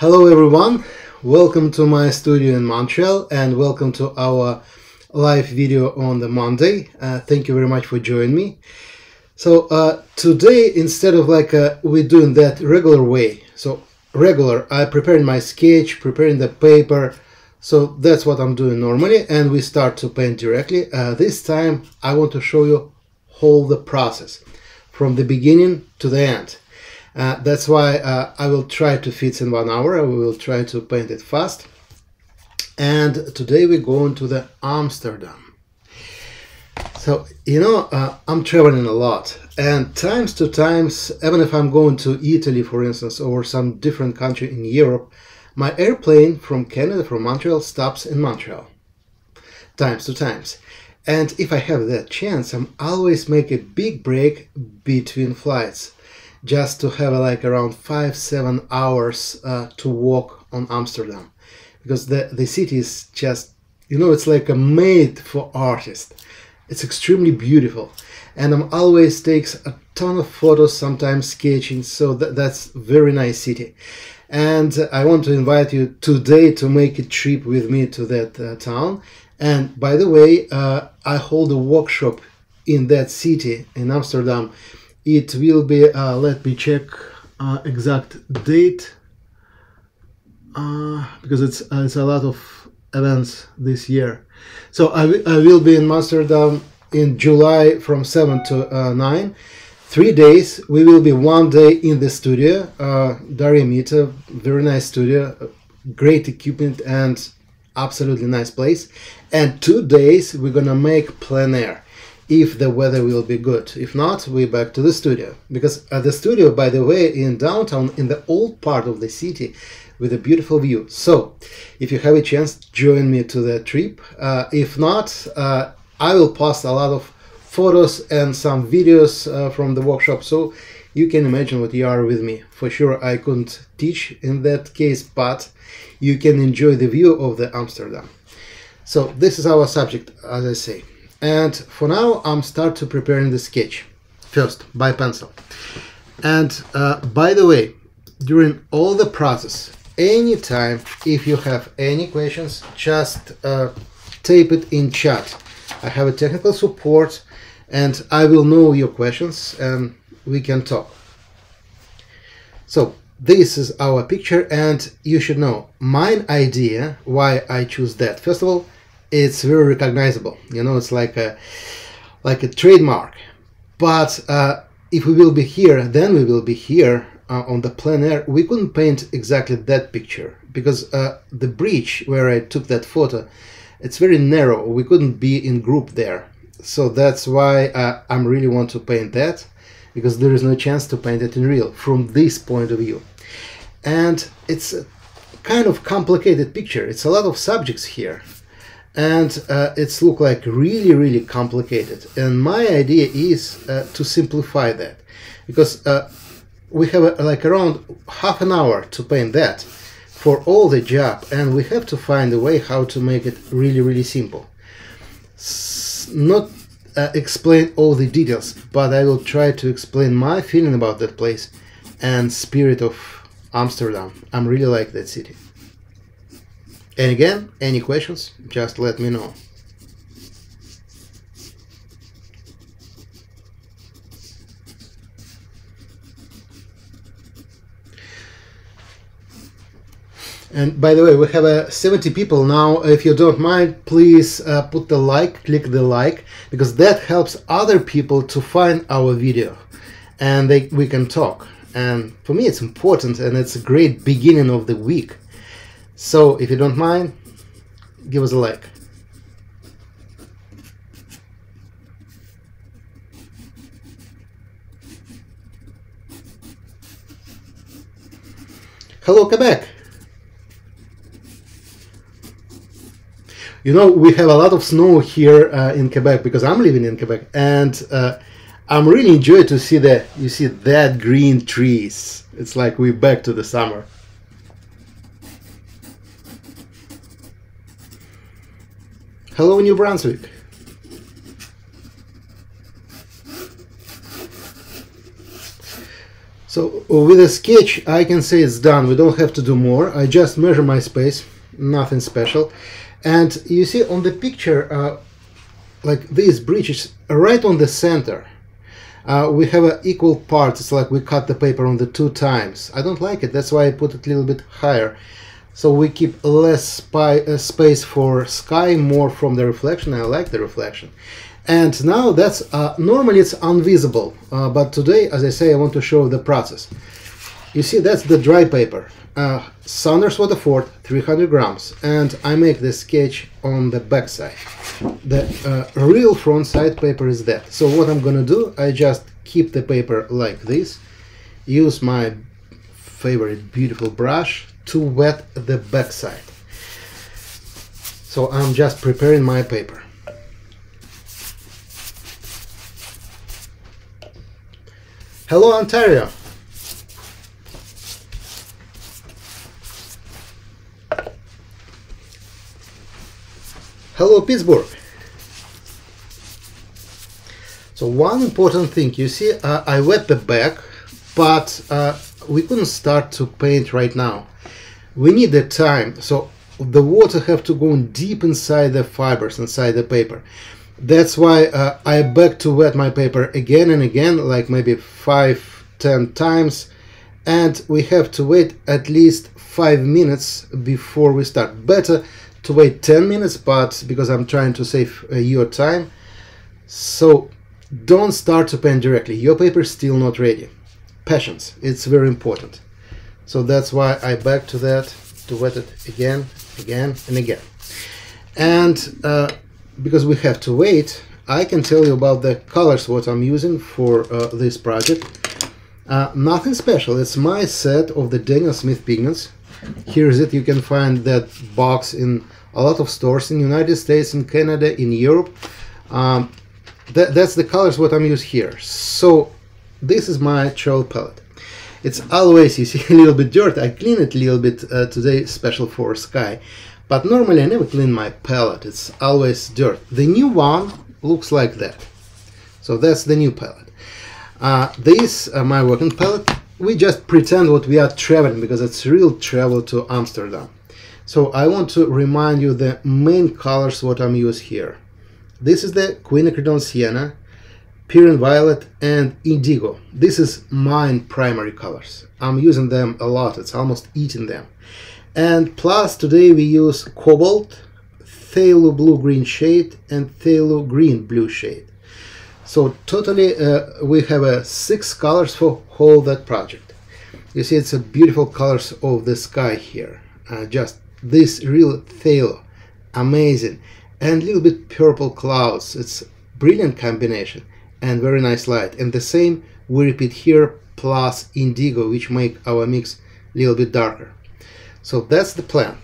Hello everyone, welcome to my studio in Montreal and welcome to our live video on the Monday. Uh, thank you very much for joining me. So uh, today instead of like uh, we're doing that regular way, so regular, I preparing my sketch, preparing the paper, so that's what I'm doing normally and we start to paint directly. Uh, this time I want to show you whole the process from the beginning to the end. Uh, that's why uh, I will try to fit in one hour. I will try to paint it fast. And today we're going to the Amsterdam. So, you know, uh, I'm traveling a lot and times to times, even if I'm going to Italy, for instance, or some different country in Europe, my airplane from Canada, from Montreal, stops in Montreal. Times to times. And if I have that chance, I'm always make a big break between flights just to have like around five seven hours uh, to walk on Amsterdam because the the city is just you know it's like a made for artists. It's extremely beautiful, and I'm always takes a ton of photos, sometimes sketching. So that, that's very nice city, and I want to invite you today to make a trip with me to that uh, town. And by the way, uh, I hold a workshop in that city in Amsterdam it will be uh, let me check uh, exact date. Uh, because it's uh, it's a lot of events this year. So I, I will be in Amsterdam in July from 7 to uh, 9 three days we will be one day in the studio uh, Daria Mitta very nice studio great equipment and absolutely nice place. And two days we're gonna make plein air if the weather will be good. If not, we're back to the studio. Because at the studio, by the way, in downtown, in the old part of the city, with a beautiful view. So, if you have a chance, join me to the trip. Uh, if not, uh, I will post a lot of photos and some videos uh, from the workshop, so you can imagine what you are with me. For sure, I couldn't teach in that case, but you can enjoy the view of the Amsterdam. So this is our subject, as I say. And for now, I'm start to preparing the sketch first by pencil. And uh, by the way, during all the process, anytime if you have any questions, just uh, type it in chat. I have a technical support and I will know your questions and we can talk. So this is our picture and you should know my idea why I choose that. First of all, it's very recognizable. You know, it's like a like a trademark. But uh, if we will be here, then we will be here uh, on the plein air. We couldn't paint exactly that picture because uh, the bridge where I took that photo, it's very narrow. We couldn't be in group there. So that's why uh, I'm really want to paint that because there is no chance to paint it in real from this point of view. And it's a kind of complicated picture. It's a lot of subjects here and uh, it's look like really really complicated. And my idea is uh, to simplify that. Because uh, we have uh, like around half an hour to paint that for all the job and we have to find a way how to make it really really simple. S not uh, explain all the details but I will try to explain my feeling about that place and spirit of Amsterdam. I'm really like that city and again, any questions, just let me know. And by the way, we have uh, 70 people now. If you don't mind, please uh, put the like, click the like, because that helps other people to find our video and they, we can talk. And for me, it's important and it's a great beginning of the week. So if you don't mind, give us a like. Hello, Quebec. You know, we have a lot of snow here uh, in Quebec because I'm living in Quebec, and uh, I'm really enjoyed to see that. You see that green trees. It's like we're back to the summer. Hello, New Brunswick. So with a sketch, I can say it's done. We don't have to do more. I just measure my space, nothing special. And you see on the picture, uh, like these bridges, right on the center, uh, we have an equal parts. It's like we cut the paper on the two times. I don't like it. That's why I put it a little bit higher. So we keep less spy, uh, space for sky, more from the reflection. I like the reflection. And now that's, uh, normally it's invisible, uh, but today, as I say, I want to show the process. You see, that's the dry paper. Uh, Saunders Waterford, 300 grams, and I make the sketch on the back side. The uh, real front side paper is that. So what I'm gonna do, I just keep the paper like this, use my favorite beautiful brush to wet the back side. So I'm just preparing my paper. Hello, Ontario. Hello, Pittsburgh. So one important thing, you see, uh, I wet the back, but uh, we couldn't start to paint right now. We need the time, so the water have to go deep inside the fibers, inside the paper. That's why uh, I beg to wet my paper again and again, like maybe five, ten times, and we have to wait at least five minutes before we start. Better to wait 10 minutes, but because I'm trying to save uh, your time, so don't start to paint directly. Your paper is still not ready. Patience, it's very important. So that's why I back to that to wet it again, again, and again. And uh, because we have to wait, I can tell you about the colors what I'm using for uh, this project. Uh, nothing special, it's my set of the Daniel Smith pigments. Here is it, you can find that box in a lot of stores in United States, in Canada, in Europe. Um, that, that's the colors what I'm using here. So this is my travel palette. It's always, you see, a little bit dirt. I clean it a little bit uh, today, special for sky. But normally I never clean my palette. It's always dirt. The new one looks like that. So that's the new palette. Uh, this, uh, my working palette, we just pretend what we are traveling because it's real travel to Amsterdam. So I want to remind you the main colors what I'm using here. This is the Queen quinacridone sienna, Perylene violet and indigo. This is mine primary colors. I'm using them a lot. It's almost eating them. And plus today we use cobalt, Phthalo blue green shade and Phthalo green blue shade. So totally uh, we have uh, six colors for whole that project. You see it's a beautiful colors of the sky here. Uh, just this real Phthalo, amazing. And little bit purple clouds. It's brilliant combination and very nice light. And the same we repeat here plus indigo which make our mix a little bit darker. So that's the plan.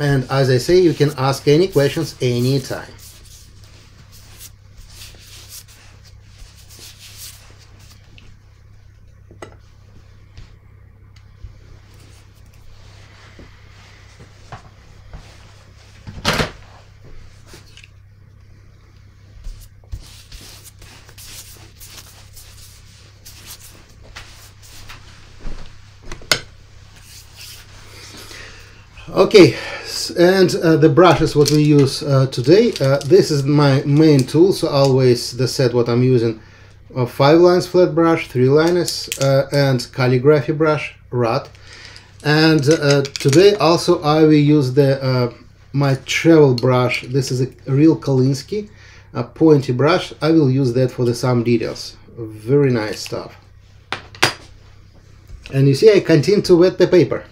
And as I say, you can ask any questions anytime. Okay, and uh, the brushes what we use uh, today. Uh, this is my main tool, so always the set what I'm using. Uh, five lines flat brush, three lines, uh, and calligraphy brush, rod. And uh, today also I will use the my travel brush. This is a real Kolinsky, a pointy brush. I will use that for the some details. Very nice stuff. And you see I continue to wet the paper.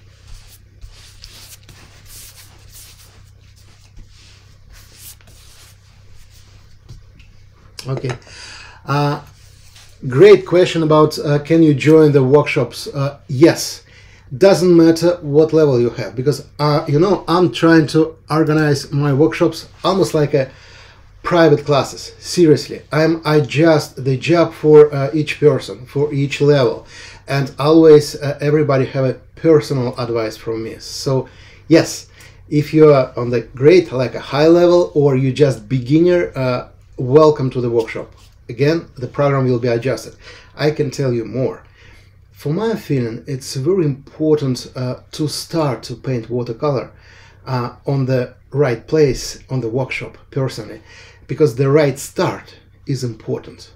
Okay. Uh, great question about uh, can you join the workshops? Uh, yes. Doesn't matter what level you have because, uh, you know, I'm trying to organize my workshops almost like a private classes. Seriously, I'm I just the job for uh, each person, for each level. And always uh, everybody have a personal advice from me. So yes, if you're on the great, like a high level, or you just beginner, welcome to the workshop. again the program will be adjusted. I can tell you more. For my feeling it's very important uh, to start to paint watercolor uh, on the right place on the workshop personally because the right start is important.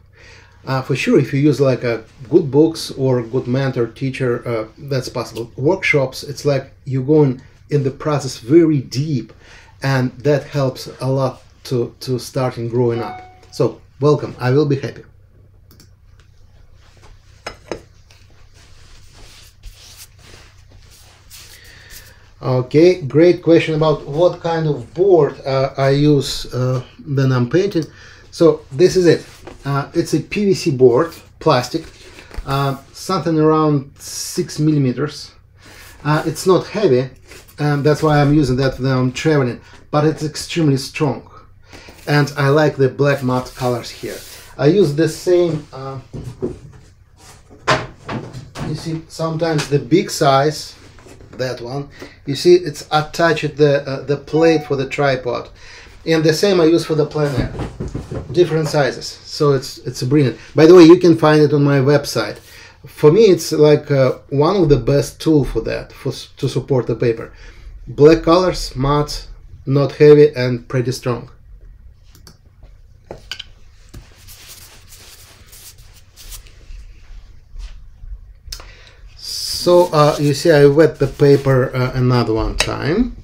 Uh, for sure if you use like a good books or good mentor teacher uh, that's possible. Workshops it's like you're going in the process very deep and that helps a lot to to starting growing up. So welcome. I will be happy. Okay great question about what kind of board uh, i use uh, when i'm painting. So this is it. Uh, it's a pvc board plastic uh, something around six millimeters. Uh, it's not heavy and that's why I'm using that when I'm traveling but it's extremely strong and I like the black matte colors here. I use the same uh, you see sometimes the big size that one you see it's attached the uh, the plate for the tripod. And the same I use for the plein air different sizes. So it's it's brilliant. By the way you can find it on my website. For me it's like uh, one of the best tool for that for to support the paper. Black colors matte not heavy and pretty strong so uh, you see I wet the paper uh, another one time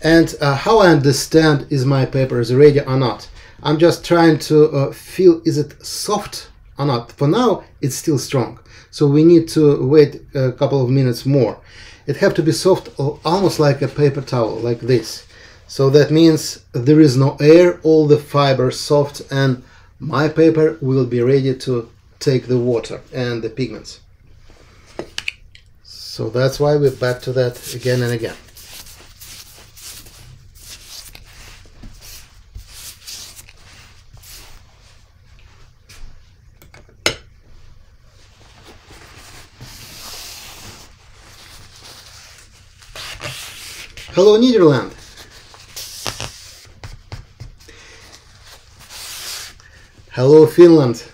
and uh, how I understand is my paper is ready or not I'm just trying to uh, feel is it soft or not. For now, it's still strong. So we need to wait a couple of minutes more. It have to be soft, almost like a paper towel, like this. So that means there is no air, all the fibers soft, and my paper will be ready to take the water and the pigments. So that's why we're back to that again and again. Hello, Netherlands. Hello, Finland.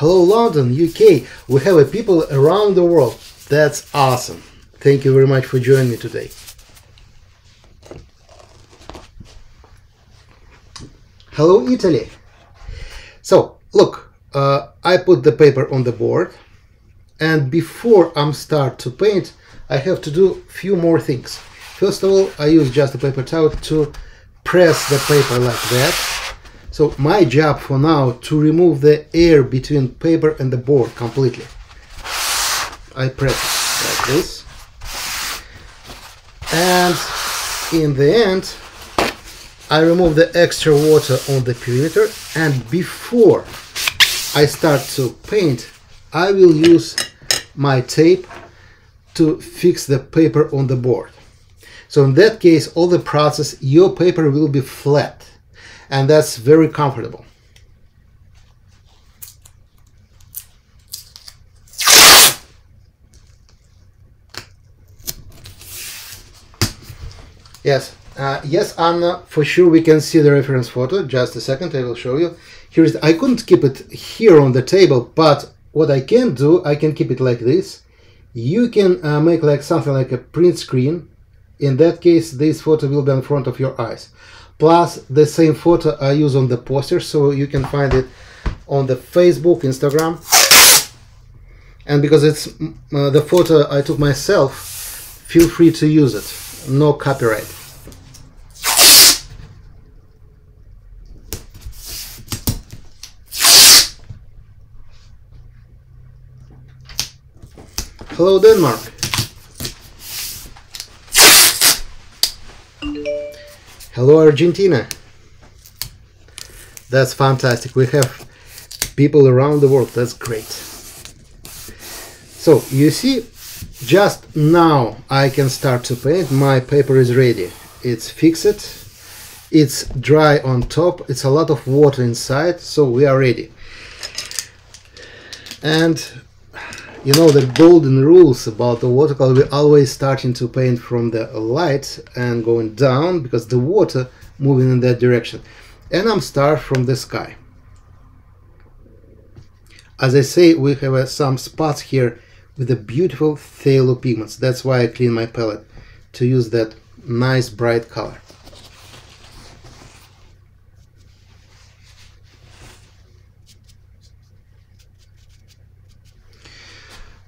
Hello, London, UK. We have a people around the world. That's awesome. Thank you very much for joining me today. Hello, Italy. So, look, uh, I put the paper on the board and before I'm start to paint I have to do a few more things first of all I use just a paper towel to press the paper like that so my job for now to remove the air between paper and the board completely. I press like this. And in the end I remove the extra water on the perimeter. And before I start to paint I will use my tape to fix the paper on the board. So in that case, all the process, your paper will be flat and that's very comfortable. Yes, uh, yes, Anna, for sure we can see the reference photo. Just a second, I will show you. Here is, I couldn't keep it here on the table, but what I can do, I can keep it like this. You can uh, make like something like a print screen. In that case, this photo will be in front of your eyes. Plus, the same photo I use on the poster, so you can find it on the Facebook, Instagram. And because it's uh, the photo I took myself, feel free to use it. No copyright. Hello, Denmark. Hello, Argentina. That's fantastic. We have people around the world. That's great. So, you see, just now I can start to paint. My paper is ready. It's fixed. It's dry on top. It's a lot of water inside, so we are ready. And you know the golden rules about the watercolor we're always starting to paint from the light and going down because the water moving in that direction. And I'm start from the sky. As I say, we have uh, some spots here with the beautiful phthalo pigments. That's why I clean my palette to use that nice bright color.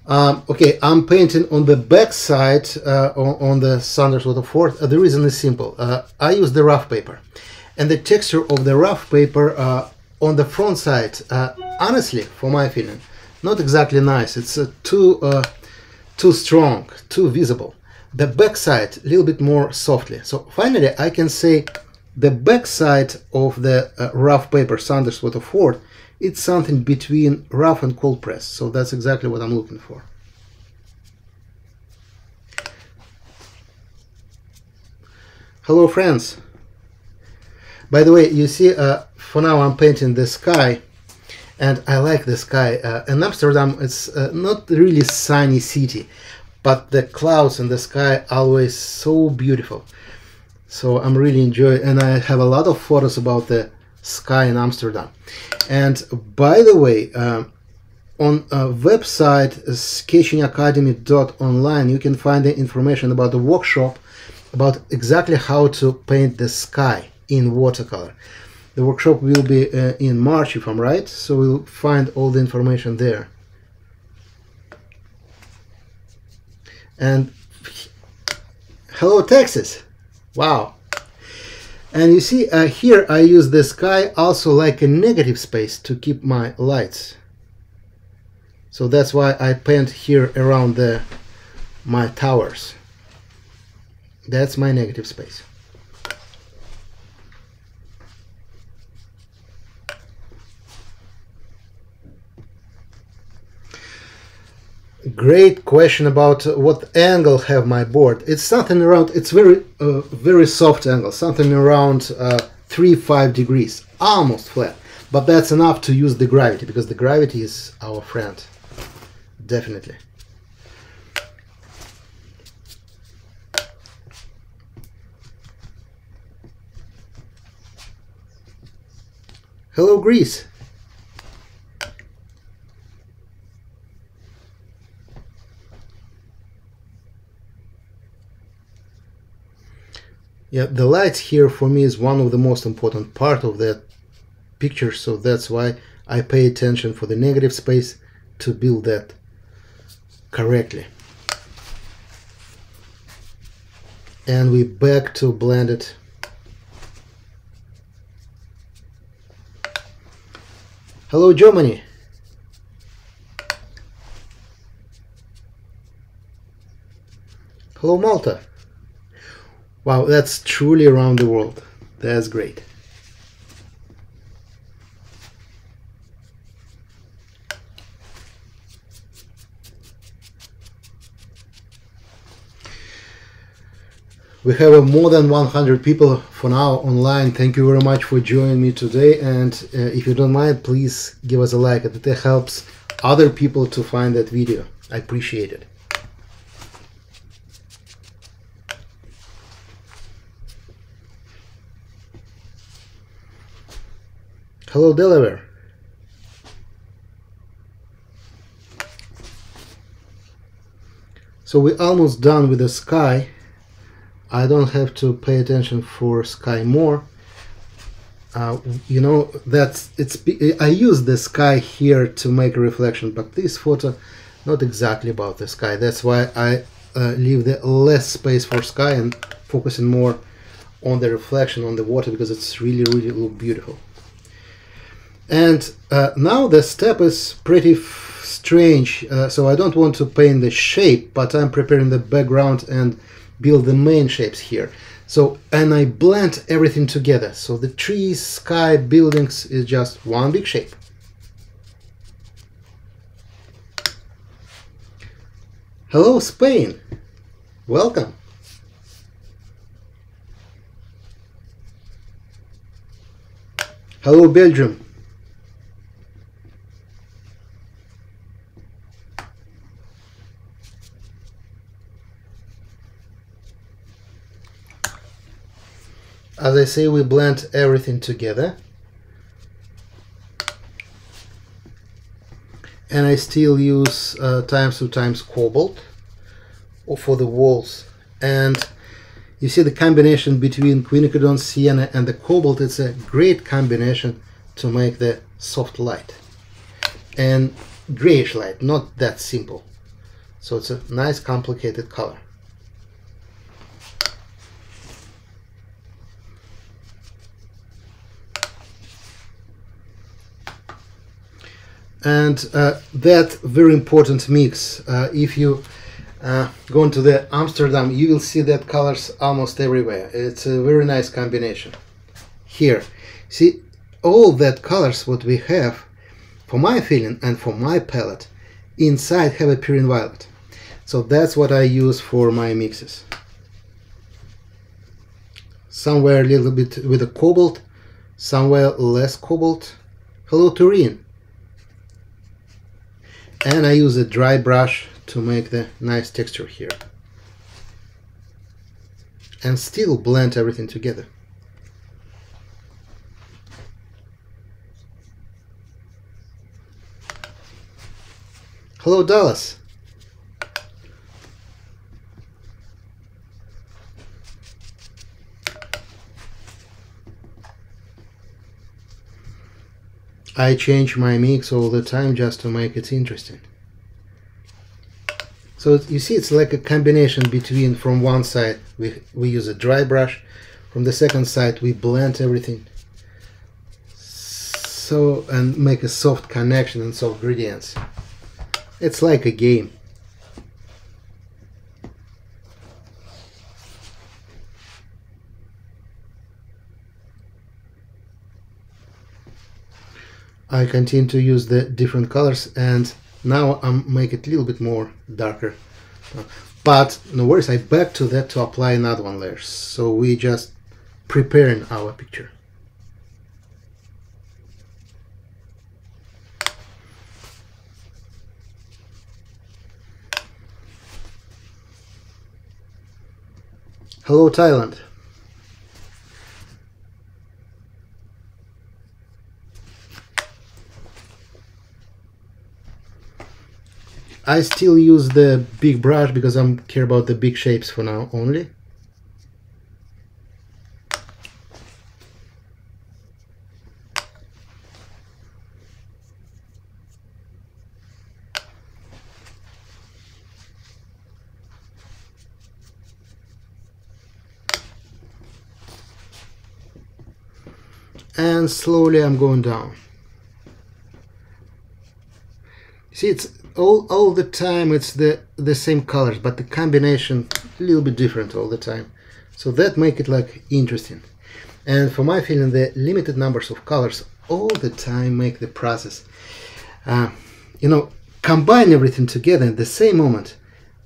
Um, okay, I'm painting on the back side uh, on, on, the Saunders Waterford. Uh, the reason is simple. Uh, I use the rough paper. And the texture of the rough paper uh, on the front side, uh, honestly, for my feeling, not exactly nice. It's uh, too, too strong, too visible. The back side, a little bit more softly. So finally, I can say the back side of the rough paper Saunders Waterford it's something between rough and cold press. So that's exactly what I'm looking for. Hello friends. By the way, you see, uh, for now I'm painting the sky and I like the sky. Uh, in Amsterdam, it's uh, not really sunny city, but the clouds in the sky always so beautiful. So I'm really enjoying, and I have a lot of photos about the sky in Amsterdam. And by the way, uh, on a website sketchingacademy.online you can find the information about the workshop about exactly how to paint the sky in watercolor. The workshop will be uh, in March if I'm right, so we'll find all the information there. And hello Texas! Wow! And you see uh, here I use the sky also like a negative space to keep my lights. So that's why I paint here around the my towers. That's my negative space. Great question about what angle have my board. It's something around, it's very, uh, very soft angle, something around uh, 3, 5 degrees, almost flat. But that's enough to use the gravity, because the gravity is our friend, definitely. Hello, Greece. Yeah the lights here for me is one of the most important part of that picture so that's why I pay attention for the negative space to build that correctly. And we back to blended. Hello Germany. Hello Malta Wow, that's truly around the world. That's great. We have more than 100 people for now online. Thank you very much for joining me today. And uh, if you don't mind, please give us a like. It helps other people to find that video. I appreciate it. Hello, Delaware. So we're almost done with the sky. I don't have to pay attention for sky more. Uh, you know that's it's I use the sky here to make a reflection, but this photo not exactly about the sky. That's why I uh, leave the less space for sky and focusing more on the reflection on the water because it's really really beautiful. And uh, now the step is pretty strange, uh, so I don't want to paint the shape, but I'm preparing the background and build the main shapes here. So, and I blend everything together. So the trees, sky, buildings is just one big shape. Hello, Spain. Welcome. Hello, Belgium. As I say, we blend everything together. And I still use uh, times two times cobalt for the walls. And you see the combination between quinacridone sienna and the cobalt, it's a great combination to make the soft light. And grayish light, not that simple. So it's a nice complicated color. And uh, that very important mix uh, if you uh, go into the Amsterdam you will see that colors almost everywhere. It's a very nice combination. Here see all that colors what we have for my feeling and for my palette inside have a perylene violet so that's what I use for my mixes. Somewhere a little bit with a cobalt somewhere less cobalt. Hello Turine and I use a dry brush to make the nice texture here. And still blend everything together. Hello Dallas I change my mix all the time just to make it interesting. So you see it's like a combination between from one side we, we use a dry brush, from the second side we blend everything so and make a soft connection and soft gradients. It's like a game. I continue to use the different colors and now I'm make it a little bit more darker. But no worries I back to that to apply another one layer. So we just preparing our picture. Hello Thailand I still use the big brush because I'm care about the big shapes for now only. And slowly I'm going down. See, it's all all the time it's the the same colors but the combination a little bit different all the time. So that make it like interesting. And for my feeling the limited numbers of colors all the time make the process uh, you know combine everything together at the same moment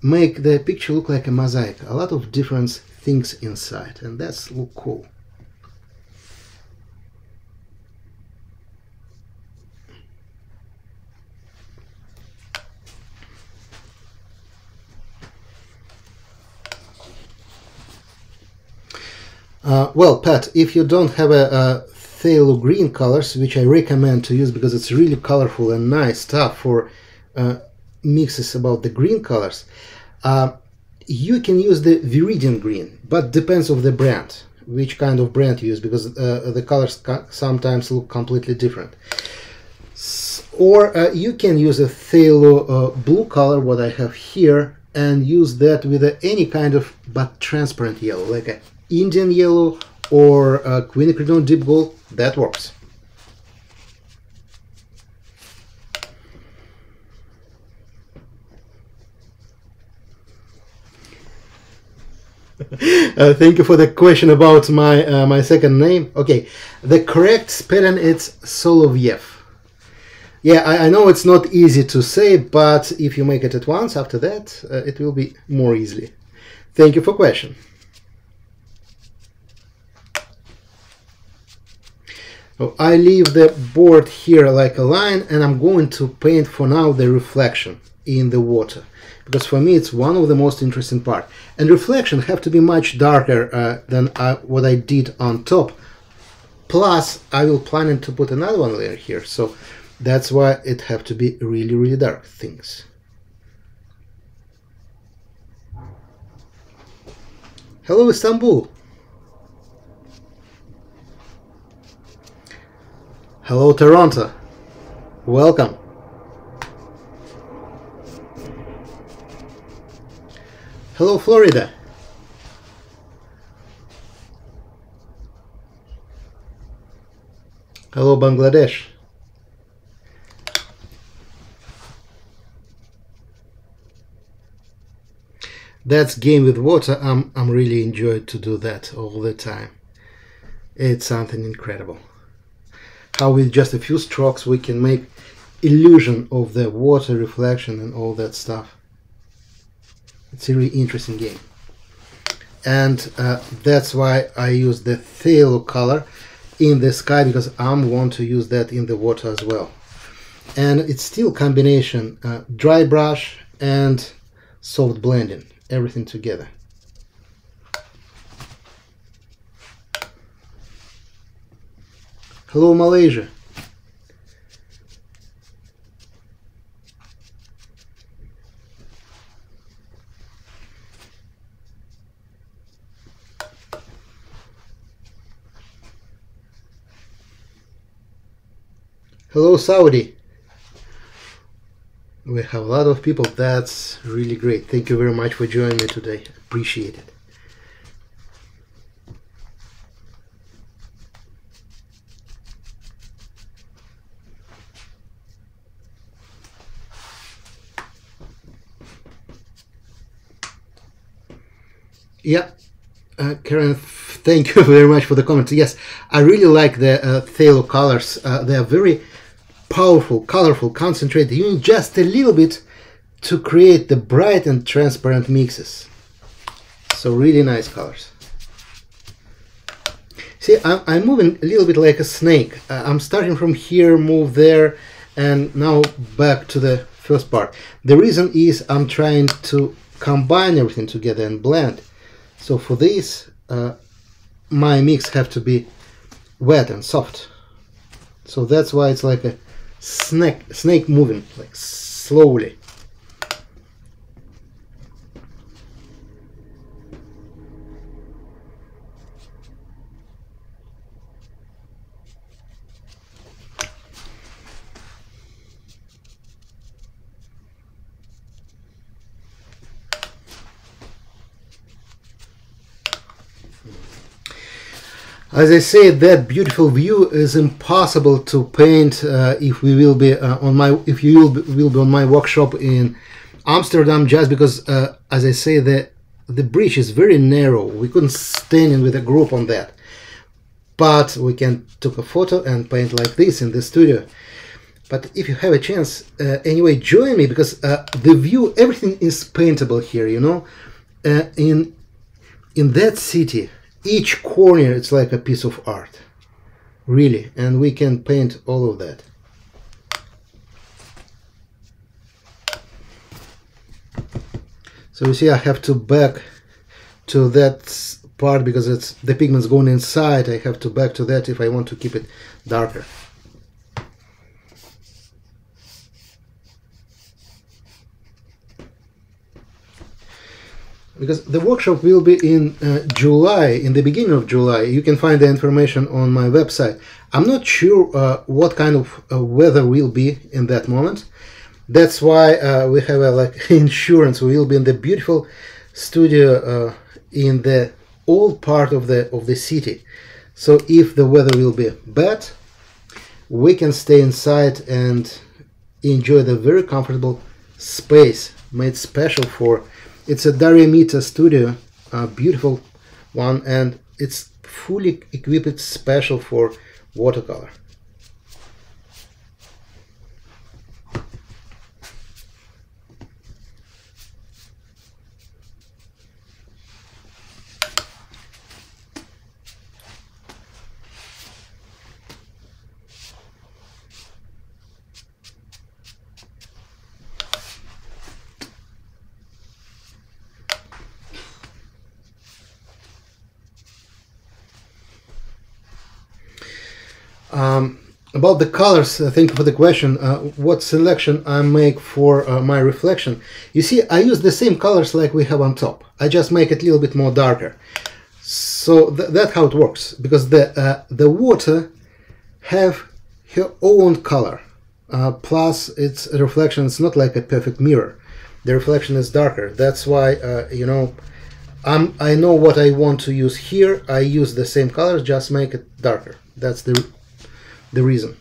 make the picture look like a mosaic. A lot of different things inside and that's look cool Uh, well, Pat, if you don't have a, a phthalo green colors, which I recommend to use because it's really colorful and nice stuff for uh, mixes about the green colors, uh, you can use the Viridian green, but depends of the brand, which kind of brand you use, because uh, the colors sometimes look completely different. Or uh, you can use a phthalo uh, blue color, what I have here, and use that with any kind of but transparent yellow, like a Indian yellow or uh, quinacridone deep gold, that works. uh, thank you for the question about my uh, my second name. Okay, the correct spelling is Solovyev. Yeah, I, I, know it's not easy to say, but if you make it at once, after that, uh, it will be more easily. Thank you for question. I leave the board here like a line and I'm going to paint for now the reflection in the water. Because for me it's one of the most interesting part. And reflection have to be much darker uh, than uh, what I did on top. Plus I will planning to put another one layer here. So that's why it have to be really really dark things. Hello Istanbul hello Toronto welcome Hello, Florida. Hello, Bangladesh. That's game with water. I'm I'm really enjoyed to do that all the time. It's something incredible. How with just a few strokes we can make illusion of the water reflection and all that stuff. It's a really interesting game. And uh, that's why I use the phthalo color in the sky because I'm want to use that in the water as well. And it's still combination uh, dry brush and soft blending, everything together. Hello Malaysia. Hello, Saudi. We have a lot of people. That's really great. Thank you very much for joining me today. Appreciate it. Yeah, uh, Karen, thank you very much for the comments. Yes, I really like the uh, phthalo colors. Uh, they are very powerful, colorful, concentrated. You need just a little bit to create the bright and transparent mixes. So really nice colors. See, I'm, I'm moving a little bit like a snake. Uh, I'm starting from here, move there, and now back to the first part. The reason is I'm trying to combine everything together and blend. So for this, uh, my mix have to be wet and soft. So that's why it's like a snake snake moving like slowly As I said, that beautiful view is impossible to paint uh, if we will be uh, on my if you will be, will be on my workshop in Amsterdam, just because, uh, as I say, the the bridge is very narrow. We couldn't stand in with a group on that, but we can took a photo and paint like this in the studio. But if you have a chance, uh, anyway, join me because uh, the view, everything is paintable here. You know, uh, in in that city each corner it's like a piece of art. Really. And we can paint all of that. So you see I have to back to that part because it's the pigments going inside. I have to back to that if I want to keep it darker because the workshop will be in uh, July, in the beginning of July. You can find the information on my website. I'm not sure uh, what kind of uh, weather will be in that moment. That's why uh, we have a like insurance. We will be in the beautiful studio uh, in the old part of the of the city. So if the weather will be bad, we can stay inside and enjoy the very comfortable space made special for it's a Dariamita studio, a beautiful one, and it's fully equipped special for watercolor. Um, about the colors, uh, thank you for the question. Uh, what selection I make for uh, my reflection? You see, I use the same colors like we have on top. I just make it a little bit more darker. So th that's how it works because the uh, the water have her own color. Uh, plus, its reflection is not like a perfect mirror. The reflection is darker. That's why uh, you know. I'm, I know what I want to use here. I use the same colors, just make it darker. That's the the reason.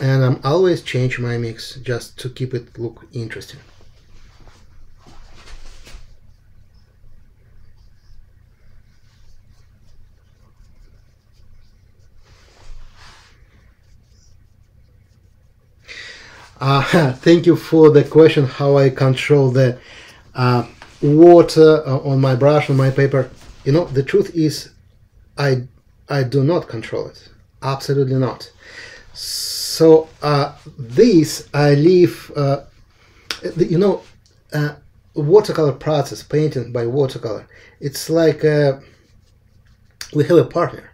And I'm always change my mix just to keep it look interesting. Uh, thank you for the question how I control the uh, water uh, on my brush on my paper. You know, the truth is I, I do not control it. Absolutely not. So uh, this I leave, uh, you know, uh, watercolor process, painting by watercolor. It's like we have a partner.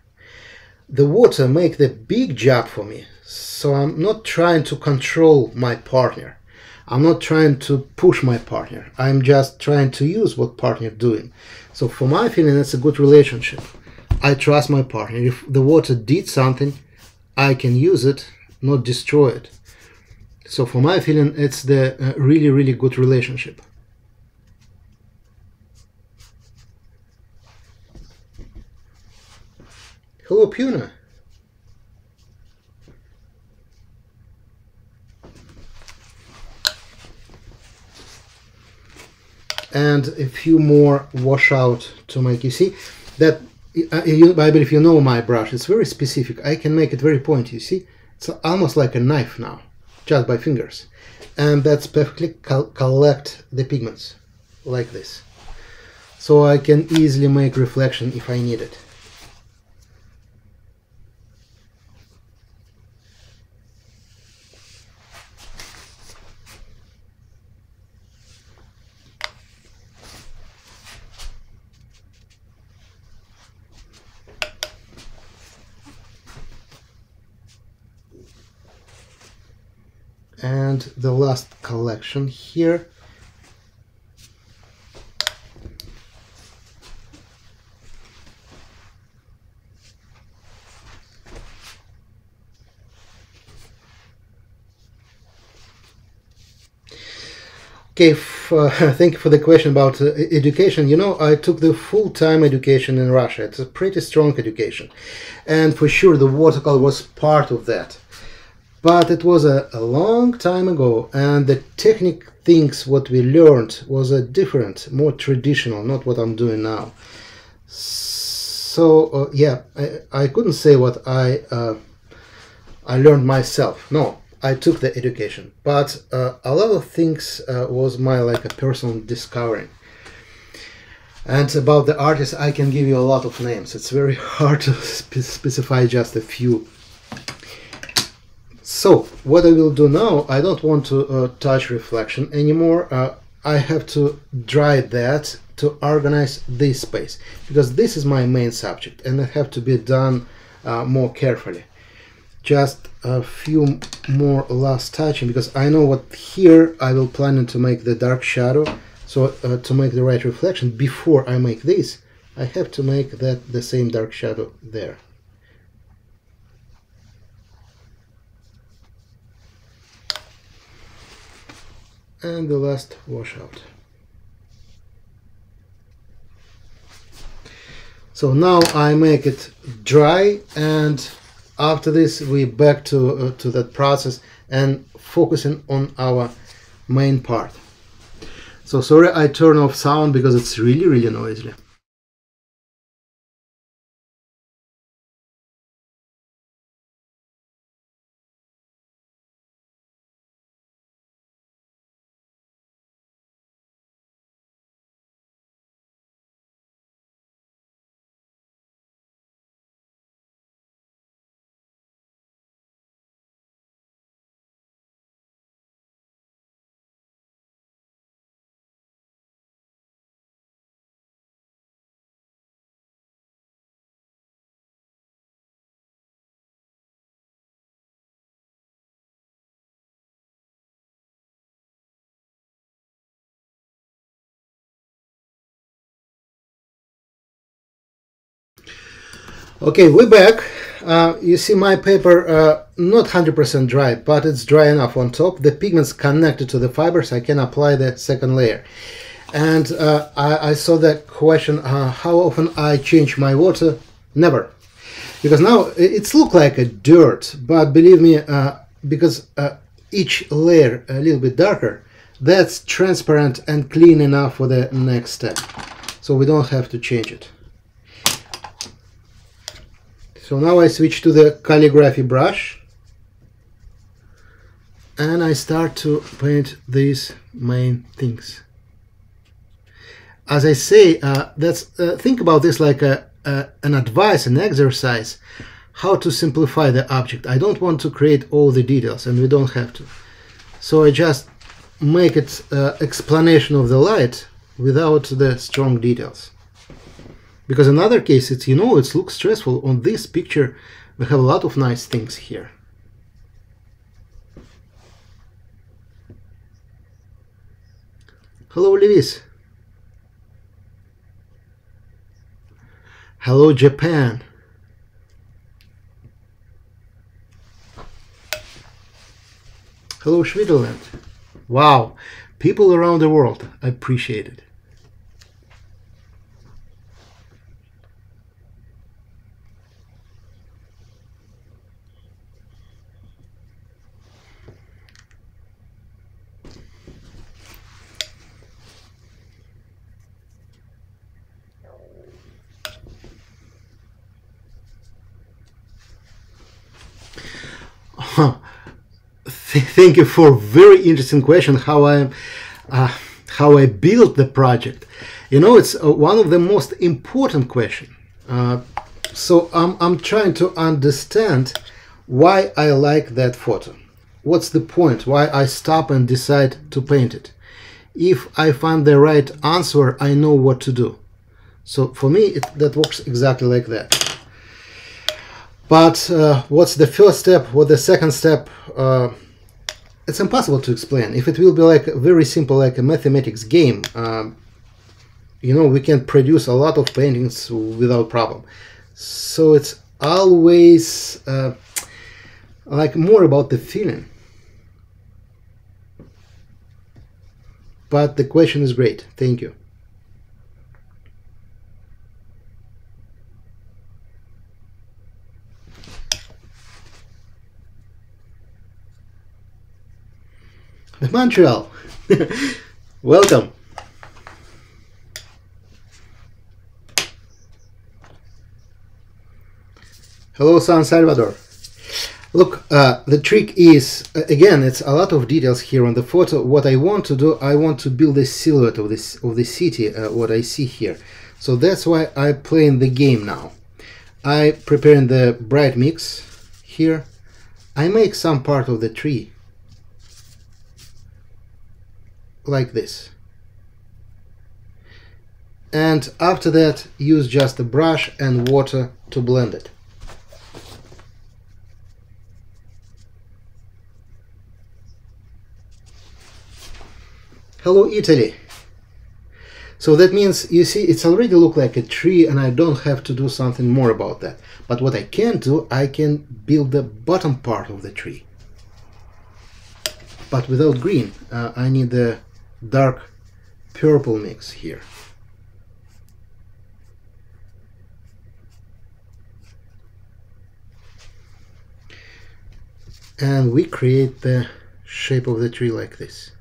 The water make the big job for me so I'm not trying to control my partner. I'm not trying to push my partner. I'm just trying to use what partner doing. So for my feeling, it's a good relationship. I trust my partner. If the water did something, I can use it, not destroy it. So for my feeling, it's the uh, really, really good relationship. Hello, Puna. And a few more washout to make you see that uh, I believe you know my brush it's very specific I can make it very pointy you see? It's almost like a knife now just by fingers. And that's perfectly collect the pigments like this. So I can easily make reflection if I need it and the last collection here Okay, uh, thank you for the question about uh, education. You know, I took the full-time education in Russia. It's a pretty strong education. And for sure, the watercolor was part of that but it was a, a long time ago and the technique things what we learned was a different more traditional not what i'm doing now. So uh, yeah I, I couldn't say what i uh, i learned myself. No i took the education. But uh, a lot of things uh, was my like a personal discovering. And about the artists i can give you a lot of names. It's very hard to spe specify just a few so what I will do now, I don't want to uh, touch reflection anymore. Uh, I have to dry that to organize this space because this is my main subject and it have to be done uh, more carefully. Just a few more last touching because I know what here I will plan to make the dark shadow. So uh, to make the right reflection before I make this, I have to make that the same dark shadow there. And the last washout. So now I make it dry and after this we back to, uh, to that process and focusing on our main part. So sorry I turn off sound because it's really really noisy. Okay, we're back. Uh, you see my paper uh, not 100% dry, but it's dry enough on top. The pigment's connected to the fibers. I can apply the second layer. And uh, I, I, saw that question, uh, how often I change my water? Never. Because now it's look like a dirt, but believe me, uh, because uh, each layer a little bit darker, that's transparent and clean enough for the next step. So we don't have to change it. So now I switch to the calligraphy brush and I start to paint these main things. As I say, uh, that's uh, think about this like a, a, an advice, an exercise, how to simplify the object. I don't want to create all the details, and we don't have to. So I just make it uh, explanation of the light without the strong details. Because in other cases, you know, it looks stressful. On this picture, we have a lot of nice things here. Hello, Lewis. Hello, Japan. Hello, Switzerland. Wow, people around the world, I appreciate it. Thank you for very interesting question. How I uh, how I built the project. You know, it's uh, one of the most important question. Uh, so I'm I'm trying to understand why I like that photo. What's the point? Why I stop and decide to paint it? If I find the right answer, I know what to do. So for me, it, that works exactly like that. But uh, what's the first step? What the second step? Uh, it's impossible to explain. If it will be like very simple, like a mathematics game, um, you know, we can produce a lot of paintings without problem. So it's always uh, like more about the feeling. But the question is great. Thank you. Montreal. Welcome. Hello, San Salvador. Look, uh, the trick is, uh, again, it's a lot of details here on the photo. What I want to do, I want to build a silhouette of this of the city, uh, what I see here. So that's why I play in the game now. I prepare the bright mix here. I make some part of the tree like this. And after that use just a brush and water to blend it. Hello Italy. So that means you see it's already look like a tree and I don't have to do something more about that. But what I can do I can build the bottom part of the tree. But without green uh, I need the dark purple mix here. And we create the shape of the tree like this.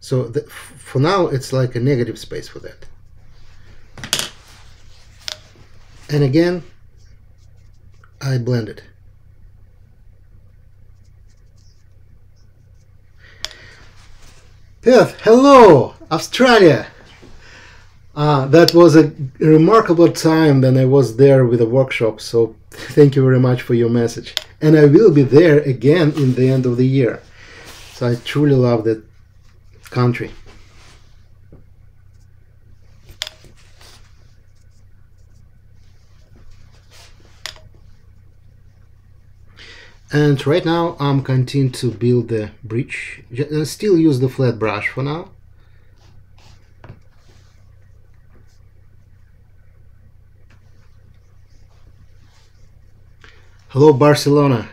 So the, for now it's like a negative space for that. And again, I blend it. Perth, hello, Australia. Uh, that was a remarkable time when I was there with a workshop, so thank you very much for your message. And I will be there again in the end of the year. So I truly love that country. And right now I'm continuing to build the bridge. Uh, still use the flat brush for now. Hello, Barcelona.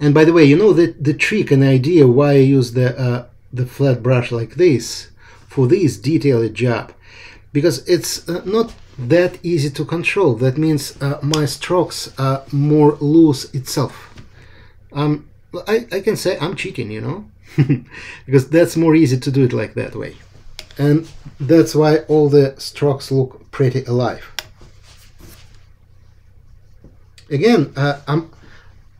And by the way, you know that the trick and idea why I use the uh, the flat brush like this? For this detailed job, because it's uh, not that easy to control. That means uh, my strokes are more loose itself. Um, I, I can say I'm cheating, you know, because that's more easy to do it like that way. And that's why all the strokes look pretty alive. Again, uh, I'm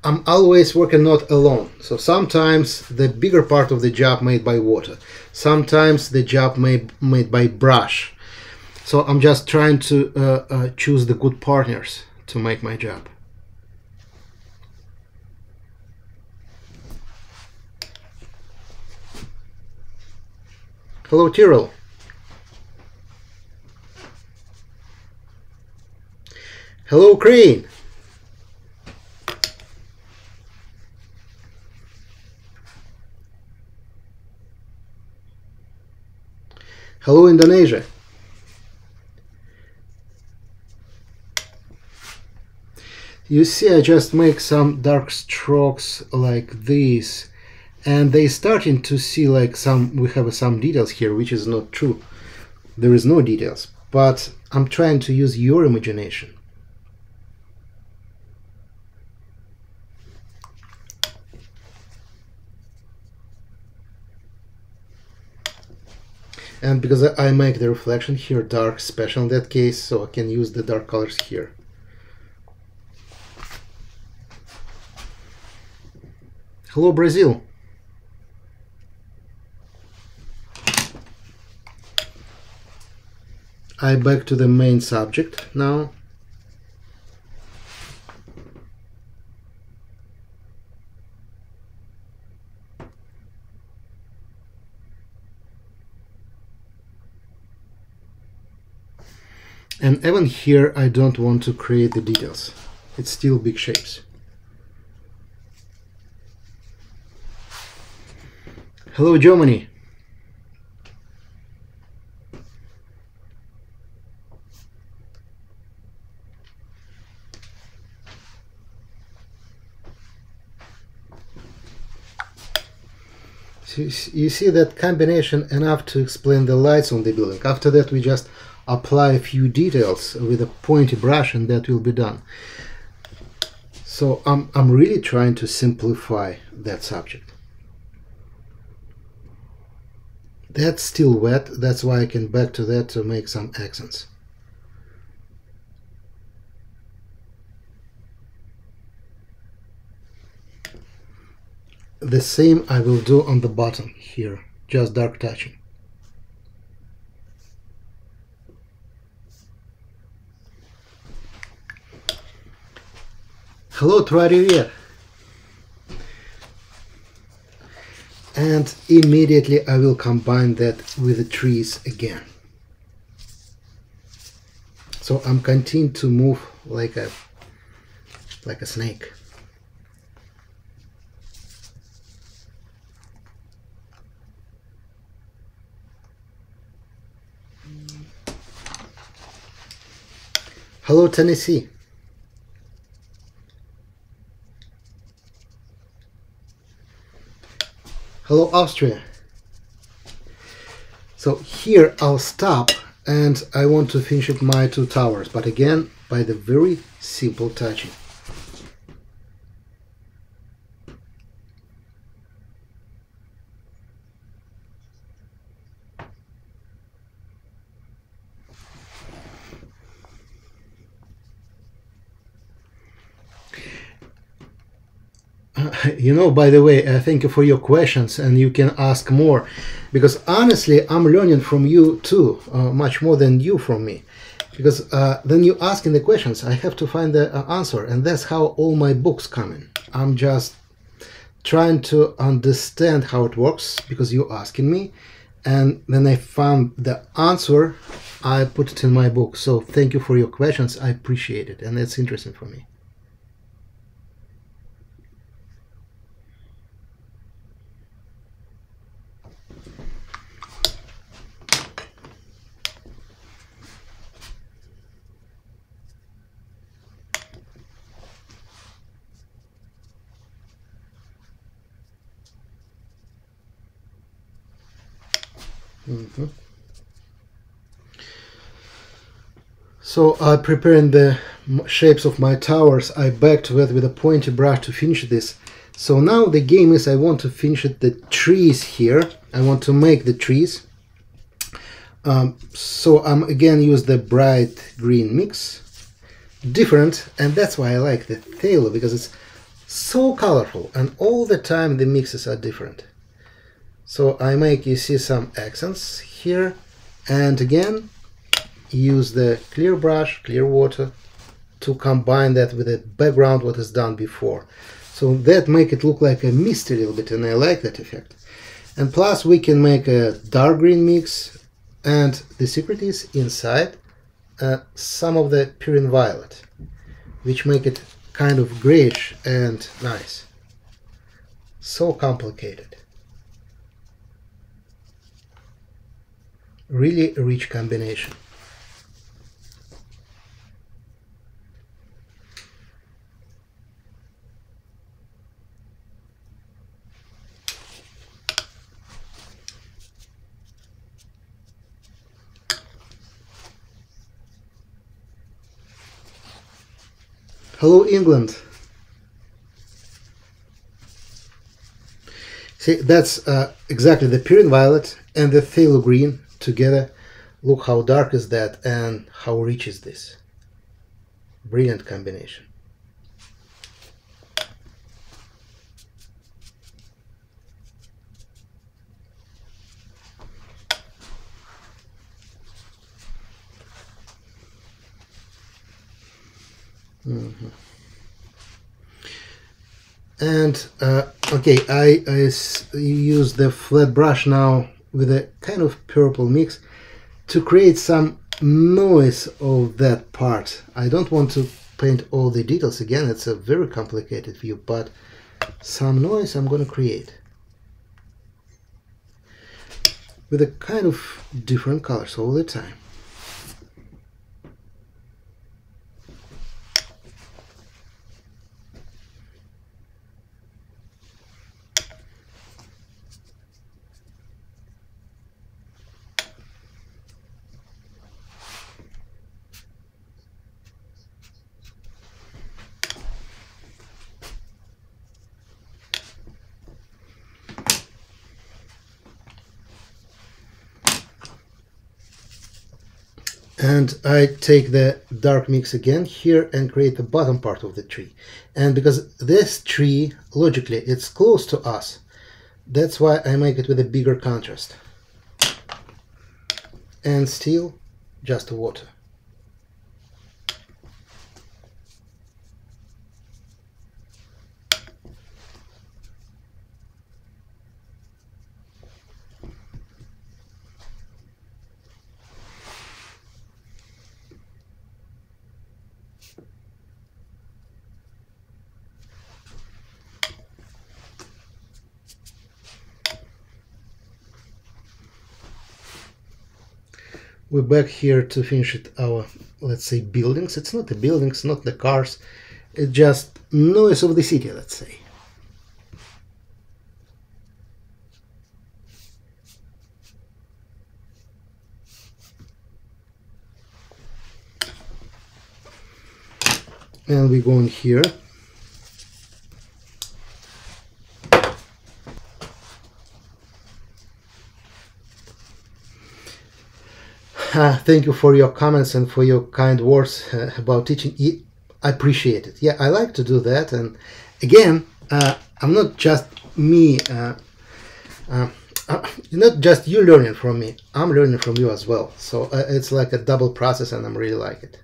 I'm always working not alone. So sometimes the bigger part of the job made by water, sometimes the job made made by brush. So I'm just trying to uh, uh, choose the good partners to make my job. Hello, Tyrrell. Hello, Crane. Hello, Indonesia. You see, I just make some dark strokes like this, and they starting to see like some, we have some details here, which is not true. There is no details, but I'm trying to use your imagination. and because I make the reflection here dark special in that case so I can use the dark colors here hello Brazil I back to the main subject now And even here, I don't want to create the details. It's still big shapes. Hello, Germany. You see that combination enough to explain the lights on the building. After that, we just apply a few details with a pointy brush and that will be done. So I'm, I'm really trying to simplify that subject. That's still wet, that's why I can back to that to make some accents. The same I will do on the bottom here, just dark touching. Hello, Trois And immediately I will combine that with the trees again. So I'm continuing to move like a like a snake. Hello, Tennessee. Hello Austria. So here I'll stop and I want to finish it my two towers, but again by the very simple touching. You know, by the way, uh, thank you for your questions and you can ask more because honestly, I'm learning from you too, uh, much more than you from me. Because uh, then you asking the questions, I have to find the uh, answer, and that's how all my books come in. I'm just trying to understand how it works because you're asking me, and then I found the answer. I put it in my book. So thank you for your questions. I appreciate it, and it's interesting for me. Mhm. So I preparing the shapes of my towers. I backed it with a pointy brush to finish this. So now the game is I want to finish the trees here. I want to make the trees. Um, so I'm again use the bright green mix. Different and that's why I like the Phthalo because it's so colorful and all the time the mixes are different. So I make you see some accents here and again use the clear brush, clear water to combine that with the background what is done before. So that make it look like a mist a little bit and I like that effect. And plus we can make a dark green mix and the secret is inside uh, some of the perylene violet which make it kind of grayish and nice. So complicated. Really rich combination. Hello, England. See, that's uh, exactly the Perylene Violet and the Phthalo Green together. Look how dark is that and how rich is this. Brilliant combination. Mhm. And uh, okay, I, use the flat brush now with a kind of purple mix to create some noise of that part. I don't want to paint all the details again, it's a very complicated view, but some noise I'm going to create with a kind of different colors all the time. and I take the dark mix again here and create the bottom part of the tree. And because this tree logically it's close to us that's why I make it with a bigger contrast. And still just water we're back here to finish it our let's say buildings. It's not the buildings not the cars. It's just noise of the city let's say. And we go in here Uh, thank you for your comments and for your kind words uh, about teaching. I appreciate it. Yeah, I like to do that. And again, uh, I'm not just me. Uh, uh, uh, not just you learning from me. I'm learning from you as well. So it's like a double process, and I'm really like it.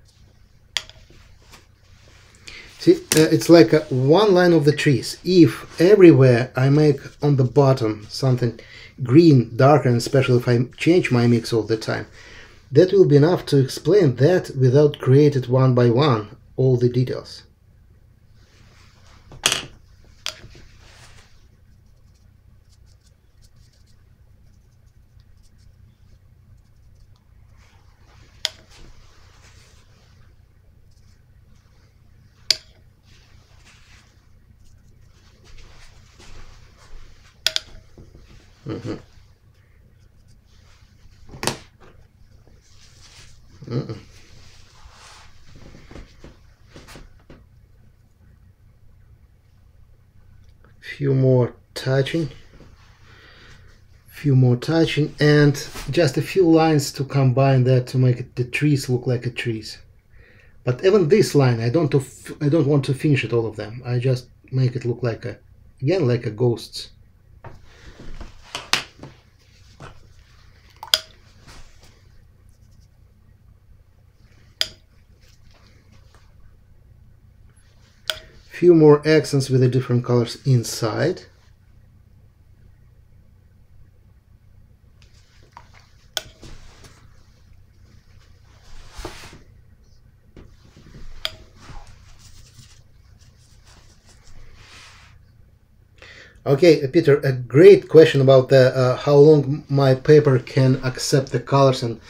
See, it's like one line of the trees. If everywhere I make on the bottom something green, darker, and especially if I change my mix all the time, that will be enough to explain that without creating one by one all the details. Touching. A few more touching and just a few lines to combine that to make the trees look like a trees. But even this line I don't I don't want to finish it all of them. I just make it look like a again like a ghosts few more accents with the different colors inside Okay, Peter, a great question about the, uh, how long my paper can accept the colors and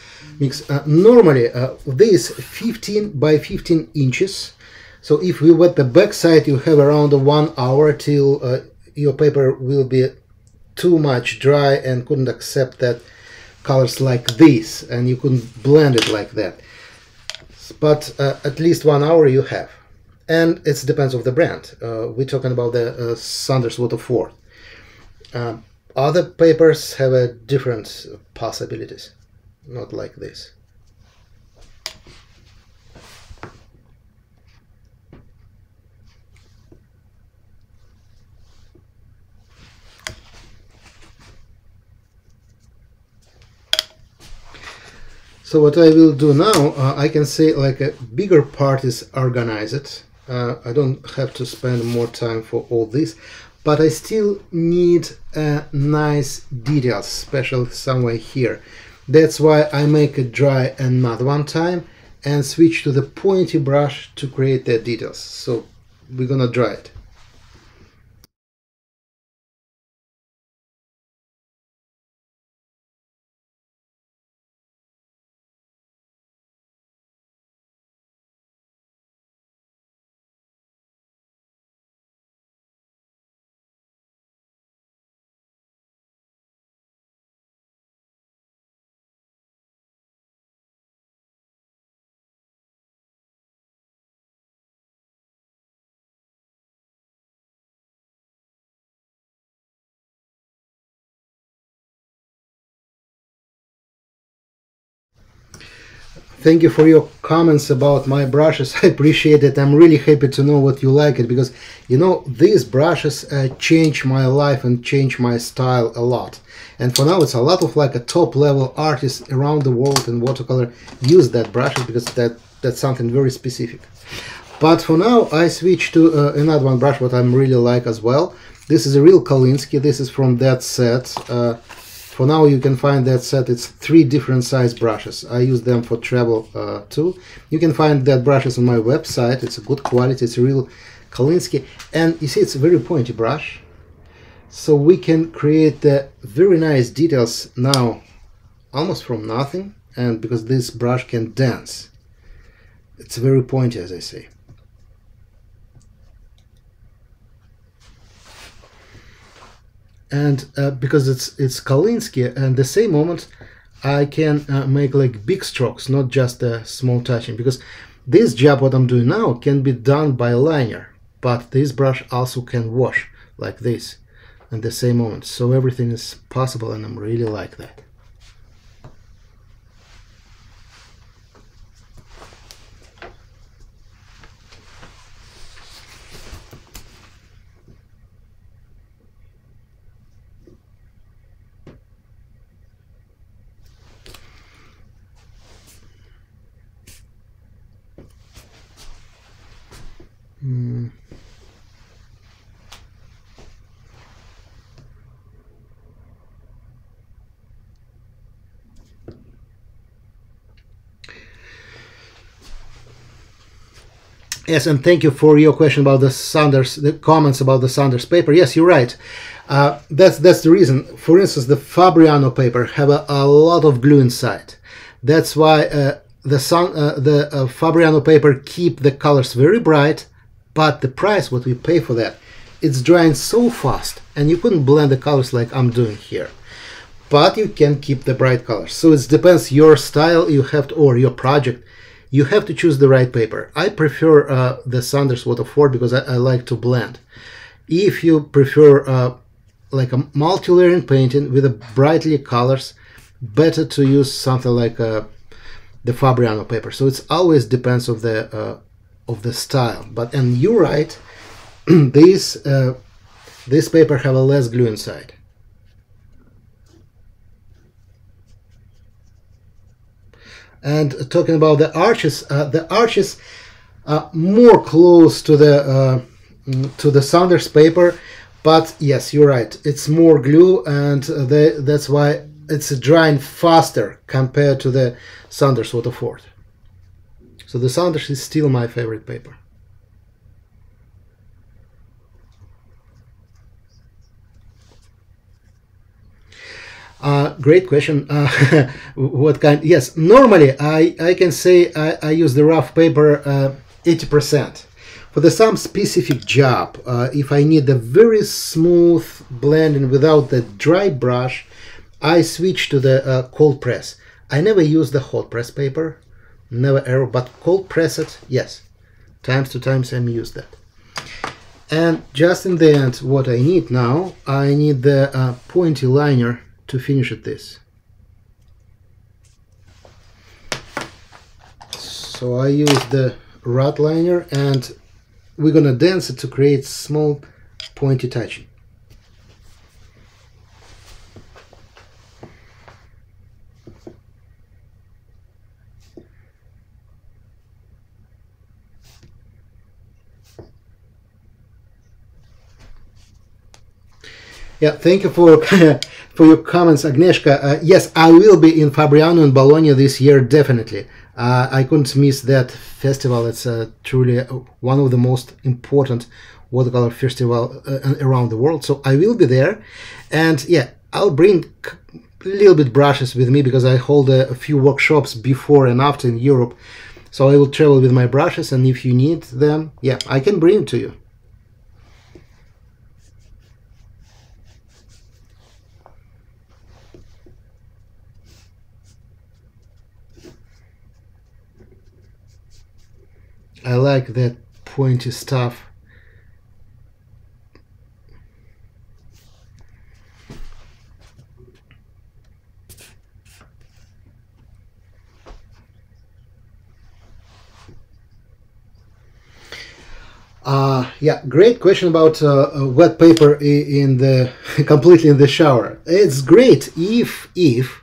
mix. Uh, normally, uh, this 15 by 15 inches. So if we wet the back side, you have around one hour till uh, your paper will be too much dry and couldn't accept that colors like this, and you couldn't blend it like that. But uh, at least one hour you have and it depends of the brand. Uh, we're talking about the uh, Saunders Waterford. Uh, other papers have a different possibilities, not like this. So what I will do now, uh, I can say like a bigger part is organized uh, I don't have to spend more time for all this but I still need a nice details special somewhere here. That's why I make it dry and matte one time and switch to the pointy brush to create the details. So we're gonna dry it Thank you for your comments about my brushes. I appreciate it. I'm really happy to know what you like it because, you know, these brushes uh, change my life and change my style a lot. And for now, it's a lot of like a top level artists around the world in watercolor use that brushes because that that's something very specific. But for now, I switch to uh, another one brush what I'm really like as well. This is a real Kolinsky. This is from that set. Uh, for now you can find that set. It's three different size brushes. I use them for travel uh, too. You can find that brushes on my website. It's a good quality. It's a real Kolinsky and you see it's a very pointy brush. So we can create the very nice details now almost from nothing and because this brush can dance. It's very pointy as I say and uh, because it's it's Kolinsky and the same moment I can uh, make like big strokes not just a small touching because this job what I'm doing now can be done by a liner but this brush also can wash like this in the same moment. So everything is possible and I'm really like that Mm. Yes, and thank you for your question about the Saunders, the comments about the Saunders paper. Yes, you're right. Uh, that's that's the reason. For instance, the Fabriano paper have a, a lot of glue inside. That's why uh, the sun, uh, the uh, Fabriano paper keep the colors very bright but the price what we pay for that it's drying so fast and you couldn't blend the colors like I'm doing here. But you can keep the bright colors. So it depends your style you have to or your project. You have to choose the right paper. I prefer uh, the Saunders Waterford because I, I, like to blend. If you prefer uh, like a multi-layering painting with a brightly colors, better to use something like uh, the Fabriano paper. So it always depends of the uh, of the style. But and you're right, this uh, this paper have a less glue inside. And talking about the arches, uh, the arches are more close to the uh, to the Saunders paper, but yes, you're right. It's more glue, and they, that's why it's drying faster compared to the Saunders Waterford. So the Saunders is still my favorite paper. Uh, great question. Uh, what kind? Yes, normally I, I can say I, I use the rough paper uh, 80%. For the some specific job, uh, if I need a very smooth blending without the dry brush, I switch to the uh, cold press. I never use the hot press paper, never error, but cold press it, yes. Times to times I'm use that. And just in the end, what I need now, I need the uh, pointy liner to finish this. So I use the rod liner and we're gonna dance it to create small pointy touching. Yeah, thank you for for your comments, Agnieszka. Uh, yes, I will be in Fabriano in Bologna this year, definitely. Uh, I couldn't miss that festival. It's uh, truly uh, one of the most important watercolor festival uh, around the world. So I will be there, and yeah, I'll bring a little bit brushes with me because I hold a, a few workshops before and after in Europe. So I will travel with my brushes, and if you need them, yeah, I can bring them to you. I like that pointy stuff. Uh, yeah, great question about uh, uh wet paper in the completely in the shower. It's great if if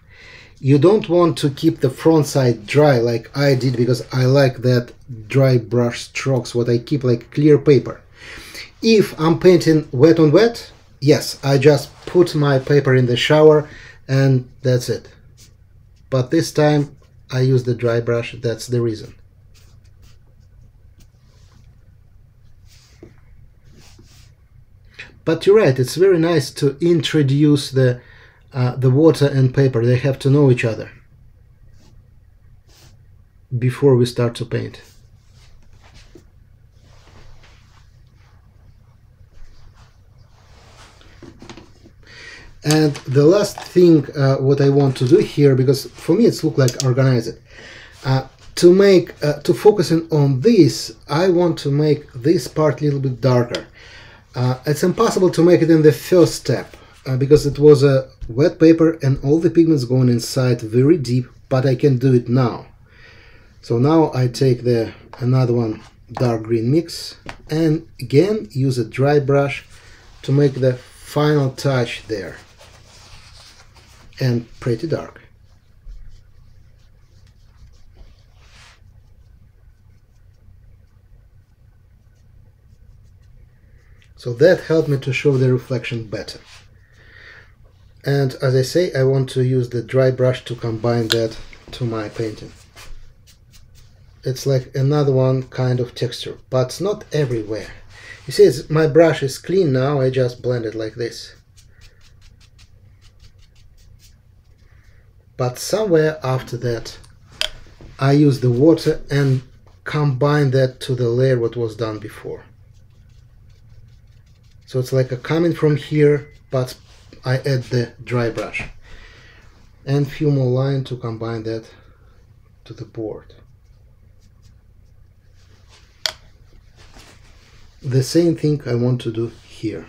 you don't want to keep the front side dry like I did because I like that dry brush strokes what I keep like clear paper. If I'm painting wet on wet, yes, I just put my paper in the shower and that's it. But this time I use the dry brush, that's the reason. But you're right, it's very nice to introduce the uh, the water and paper they have to know each other before we start to paint. And the last thing uh, what I want to do here because for me it's look like organized uh, to make uh, to focusing on this I want to make this part a little bit darker. Uh, it's impossible to make it in the first step uh, because it was a wet paper and all the pigments going inside very deep but I can do it now. So now I take the another one dark green mix and again use a dry brush to make the final touch there. And pretty dark. So that helped me to show the reflection better and as I say I want to use the dry brush to combine that to my painting. It's like another one kind of texture but not everywhere. You see my brush is clean now I just blend it like this. But somewhere after that I use the water and combine that to the layer what was done before. So it's like a coming from here but I add the dry brush and few more line to combine that to the board. The same thing I want to do here.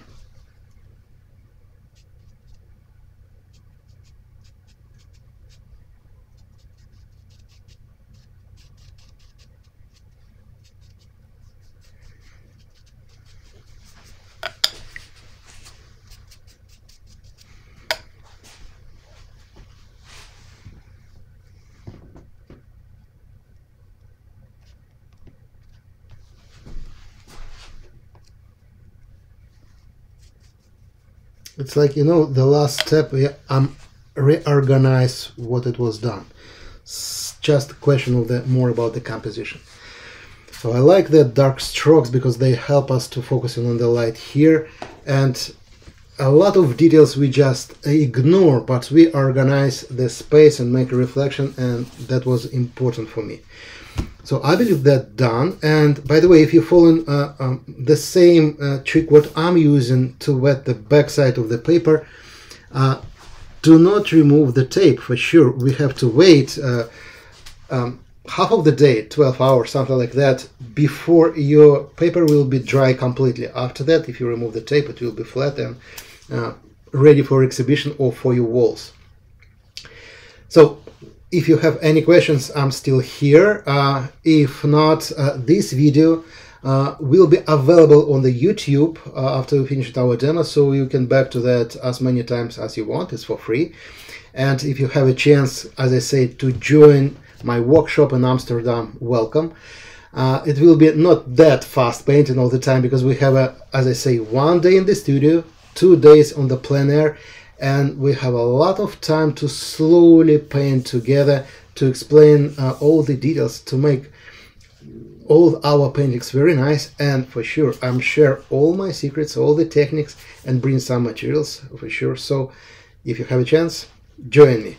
It's like, you know, the last step, I'm reorganize what it was done. It's just a question of the more about the composition. So I like the dark strokes because they help us to focus in on the light here and a lot of details we just ignore but we organize the space and make a reflection and that was important for me. So I believe that done. And by the way, if you follow uh, um, the same uh, trick what I'm using to wet the backside of the paper, uh, do not remove the tape for sure. We have to wait uh, um, half of the day, 12 hours, something like that, before your paper will be dry completely. After that, if you remove the tape, it will be flat and uh, ready for exhibition or for your walls. So if you have any questions, I'm still here. Uh, if not, uh, this video uh, will be available on the YouTube uh, after we finish our demo, so you can back to that as many times as you want. It's for free. And if you have a chance, as I say, to join my workshop in Amsterdam, welcome. Uh, it will be not that fast painting all the time because we have, a, as I say, one day in the studio, two days on the plein air, and we have a lot of time to slowly paint together to explain uh, all the details to make all our paintings very nice. And for sure I'm share all my secrets all the techniques and bring some materials for sure. So if you have a chance join me.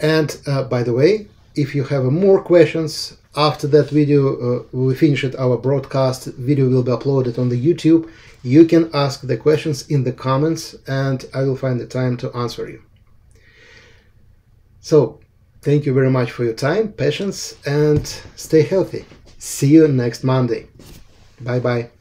And uh, by the way if you have more questions after that video uh, we finished our broadcast video will be uploaded on the YouTube you can ask the questions in the comments and I will find the time to answer you. So, thank you very much for your time, patience, and stay healthy. See you next Monday. Bye bye.